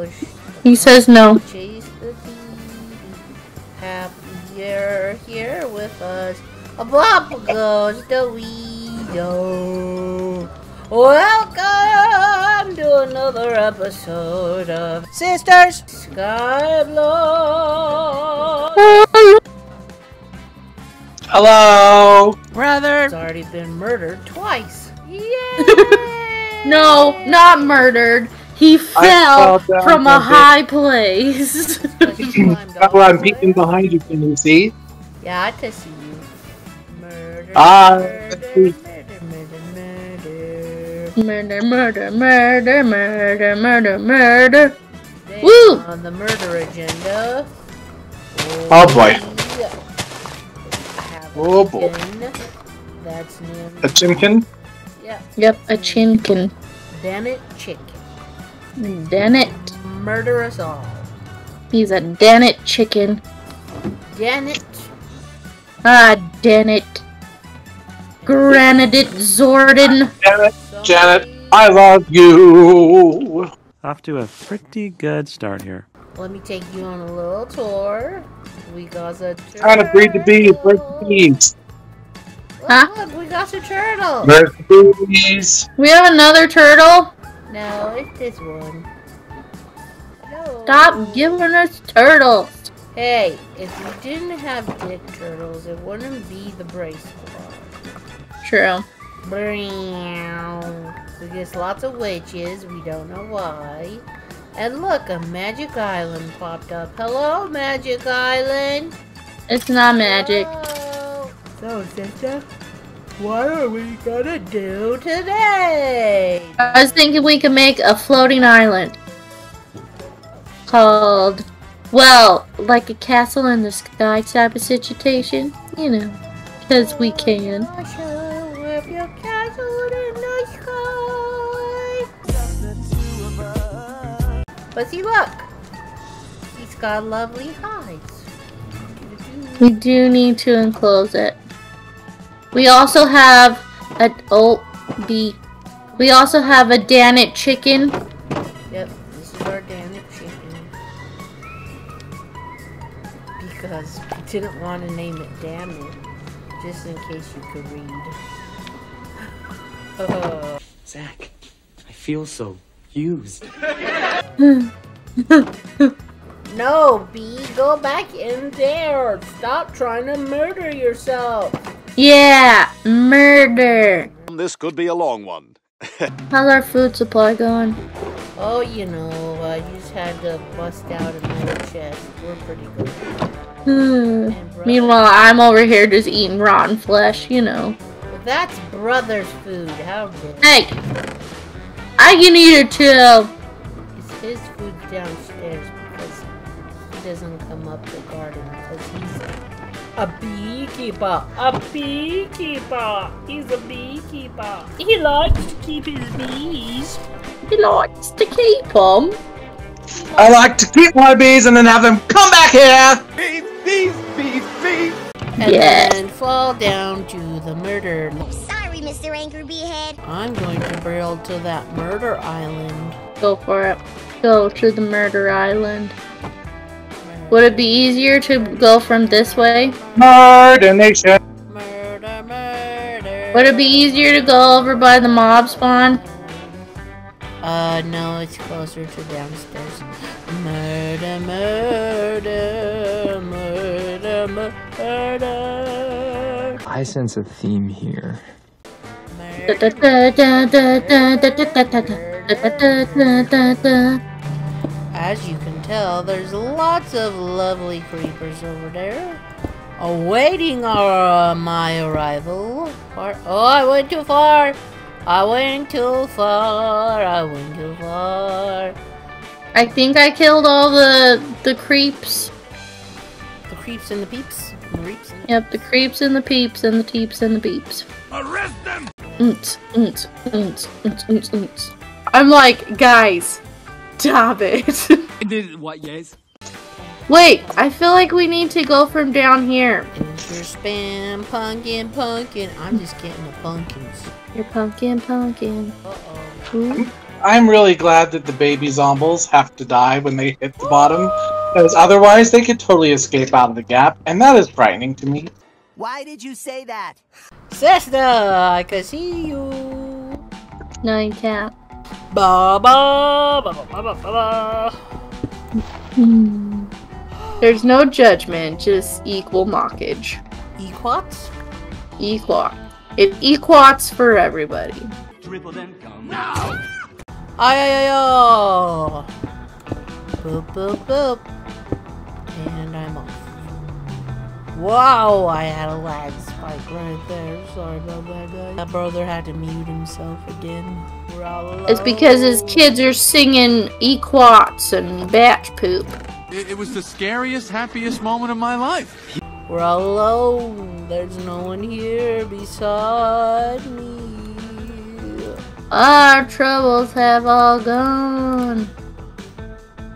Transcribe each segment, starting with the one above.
the mulberry bush. He says no. Chase the bee. Happier here with us. A bop goes the weedo. Welcome to another episode of Sisters Skyblock. Hello. Brother's already been murdered twice. Yay! No, not murdered. He fell fell from from a a bit. high place. Oh, I'm peeking behind you. Can you see? Yeah, I can see you. Murder, Ah, murder, murder, murder, murder. murder, murder, murder, murder, murder. Woo! On the murder agenda. Oh, boy. we have a Oh, boy. That's named. A chimkin? Yeah. Yep, a chinkin. Damn it, chicken. Dan it. Murder us all. He's a Dan it chicken. Damn it. Ah, Dan it. Granadit Zordon. Janet, Janet, I love you. Off to a pretty good start here. Let me take you on a little tour. We got a turtle. Trying to breed the bees. Where's the bees? Look, Huh? look, we got a turtle. Where's the bees? We have another turtle. No, it's this one. No. Stop giving us turtles. Hey, if we didn't have dick turtles, it wouldn't be the brace squad. True. Meow. We get lots of witches. We don't know why. And look, a magic island popped up. Hello, magic island. It's not magic. Hello. So, sister, what are we gonna do today? I was thinking we could make a floating island called, well, like a castle in the sky type of situation. You know, because we can. Show up your castle in the sky. But see, look, he's got lovely hides. We do need to enclose it. We also have a oh B. We also have a Danit chicken. Yep, this is our Danit chicken. Because we didn't want to name it Damn It, just in case you could read. Oh. Zach, I feel so used. No, B, go back in there. Stop trying to murder yourself. Yeah, murder. This could be a long one. How's our food supply going? Oh, you know, I just had to bust out another chest. We're pretty good. Hmm. Meanwhile, I'm over here just eating rotten flesh, you know. Well, that's brother's food. How dare Hey! I can eat it too! It's his food downstairs because he doesn't come up the garden because he's a beekeeper. A beekeeper. He's a beekeeper. He likes to keep his bees. He likes to keep them. I like to keep my bees and then have them come back here. Bees, bees, bees, bees. And Yes. then fall down to the murder. Oh, sorry, Mr. Angry Beehead. I'm going to build to that murder island. Go for it. Go to the murder island. Would it be easier to go from this way? Murder Nation! Murder, murder! Would it be easier to go over by the mob spawn? Uh, no, it's closer to downstairs. Murder, murder, murder, murder. I sense a theme here. As you can tell, there's lots of lovely creepers over there, awaiting our uh, my arrival. Or, oh, I went too far. I went too far. I went too far. I think I killed all the the creeps. The creeps and the peeps. The reeps and the Yep, the creeps and the peeps and the teeps and the beeps. Arrest them. Unts, unts, unts, unts, unts, unts. I'm like, guys, stop it. What, yes? Wait, I feel like we need to go from down here. Enter spam, pumpkin, pumpkin. I'm just getting the pumpkins. Your pumpkin, pumpkin. Uh oh. Ooh. I'm really glad that the baby zombies have to die when they hit the bottom, because otherwise they could totally escape out of the gap, and that is frightening to me. Why did you say that? Sister, I can see you. No, you can't. Ba ba ba ba ba ba ba. There's no judgment, just equal mockage. Equats? Equal. It equats for everybody. Dribble then come. Ay ay ay oh. Boop boop boop. And I'm off. Wow, I had a lag spike right there. Sorry about that, guys. My brother had to mute himself again. We're all It's because his kids are singing equats and batch poop. It, it was the scariest, happiest moment of my life. We're all alone. There's no one here beside me. Our troubles have all gone.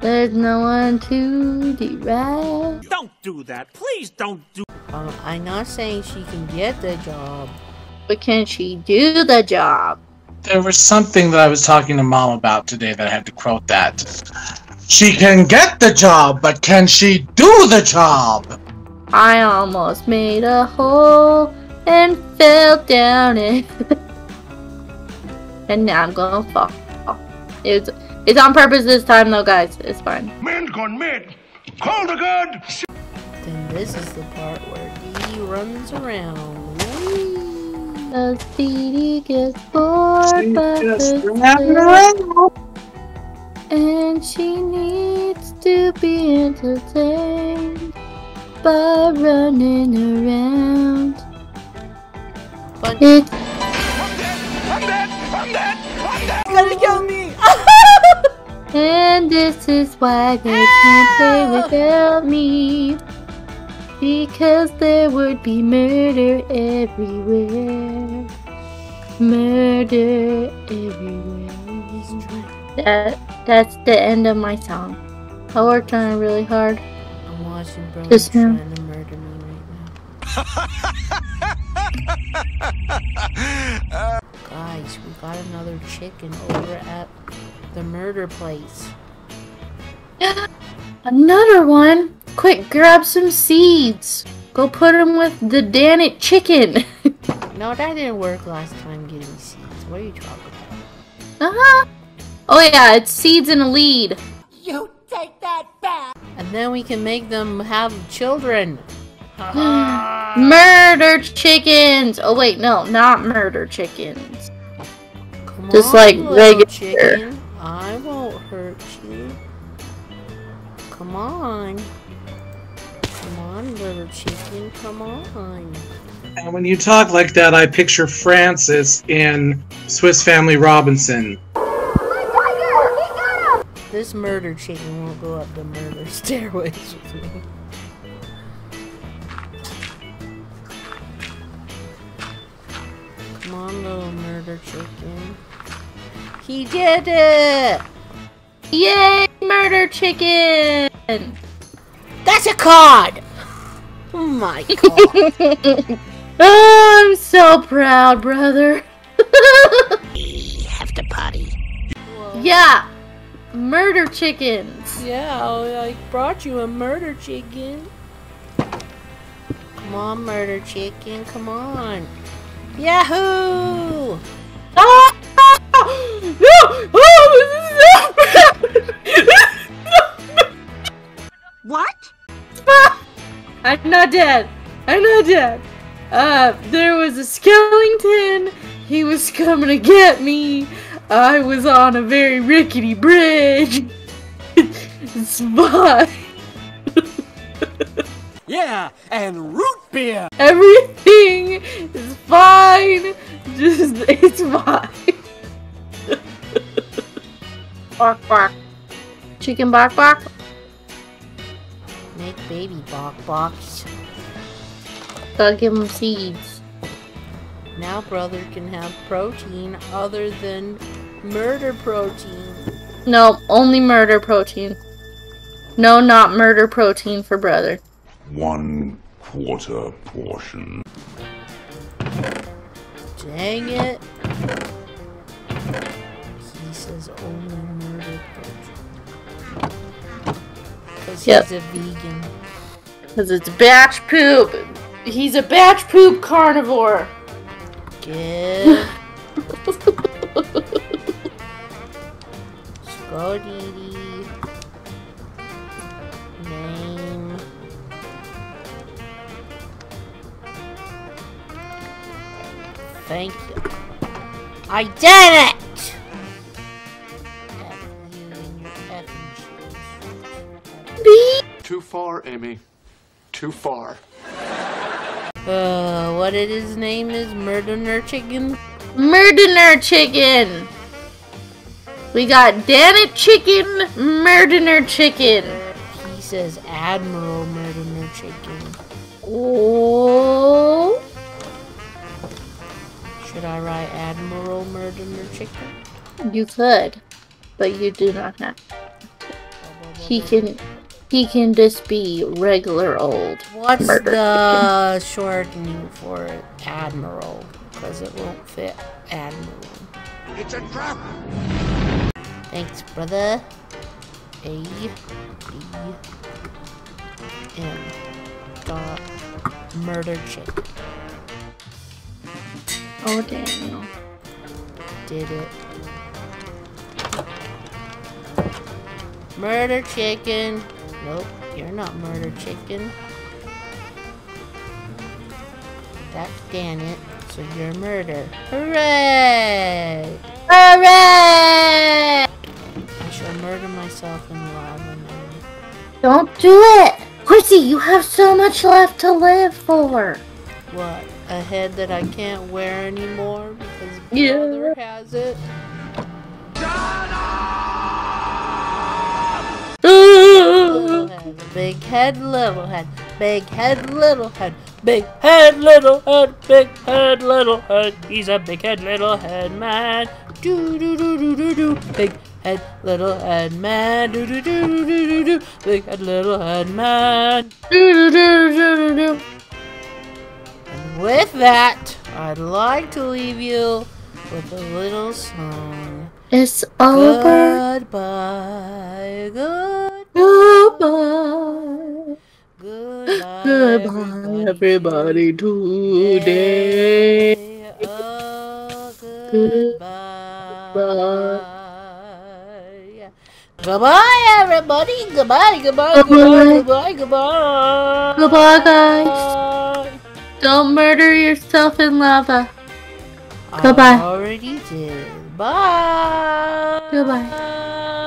There's no one to deride. Don't do that. Please don't do Um, I'm not saying she can get the job. But can she do the job? There was something that I was talking to mom about today that I had to quote that. She can get the job, but can she do the job? I almost made a hole and fell down it. and now I'm gonna fall. It's it's on purpose this time though, guys. It's fine. Men gone mad. Call the guard. Then this is the part where he runs around. Whee! Cause Speedy gets bored by Just herself, and she needs to be entertained by running around. But It's I'm dead. I'm dead. I'm dead. gonna kill me! And this is why they can't play ah! without me. Because there would be murder everywhere. Murder everywhere. That, that's the end of my song. I worked on it really hard. I'm watching brother Just now. trying to murder me right now. Guys, we got another chicken over at the murder place. Another one? Quick, grab some seeds. Go put them with the Danit chicken. No, that didn't work last time getting seeds. What are you talking about? uh-huh. Oh yeah, it's seeds and a lead. You take that back. And then we can make them have children. Murder chickens! Oh wait, no, not murder chickens. Come Just on, like little regular. chicken. I won't hurt you. Come on. Come on, little chicken. Come on. And when you talk like that, I picture Francis in Swiss Family Robinson. This murder chicken won't go up the murder stairways with me. Come on, little murder chicken. He did it! Yay, murder chicken! That's a cod! Oh my god. oh, I'm so proud, brother. Have to potty. yeah, murder chickens. yeah, I brought you a murder chicken. Come on, murder chicken, come on. Yahoo! Ah! No! I'm not dead. I'm not dead. Uh, there was a skeleton. He was coming to get me. I was on a very rickety bridge. it's fine. Yeah, and root beer. Everything is fine. Just, it's fine. bark, bark. Chicken bark, bark. Make baby bok box. Gotta give him seeds. Now brother can have protein other than murder protein. No, only murder protein. No, not murder protein for brother. One quarter portion. Dang it. Because Yep. he's a vegan. Because it's batch poop. He's a batch poop carnivore. Give. Scotty. Name. Thank you. I did it! Too far, Amy. Too far. Uh, what it his name is? Murder Chicken? Murdener chicken. We got damn it chicken, murdener chicken. He says Admiral Murder Chicken. Oh. Should I write Admiral Murder Chicken? You could, but you do not have. He can, he can just be regular old. What's murder the shortening for Admiral? Because it won't fit Admiral. It's a trap! Thanks, brother. A D M dot murder chick. Oh Daniel. Did it. Murder chicken. Nope, you're not murder chicken. That's Janet, so you're murder. Hooray! Hooray! I shall murder myself in lava now. Don't do it, Quincy. You have so much left to live for. What? A head that I can't wear anymore because Yeah. brother has it? Big head, little head, big head, little head, big head, little head, big head, little head. He's a big head, little head man. Do do do do do do. Big head, little head man. Do do do do do do do. Big head, little head man. Do-do-do-do-do-do. And with that, I'd like to leave you with a little song. It's over. Goodbye, good, Goodbye. goodbye, Goodbye, everybody, today. Oh, goodbye. Goodbye, everybody. Goodbye, goodbye, goodbye, goodbye, goodbye. Goodbye, guys. Don't murder yourself in lava. Goodbye. I already did. Bye. Goodbye.